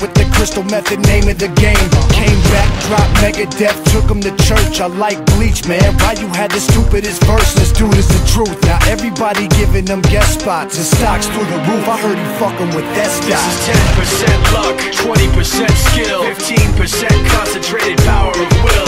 with the crystal method, name of the game. Came back, dropped Megadeth, took him to church. I like Bleach, man. Why you had the stupidest verse, this dude is the truth. Now everybody giving them guest spots, his stocks through the roof. I heard he fucking with that This is 10% luck, 20% skill, 15% concentrated power of will,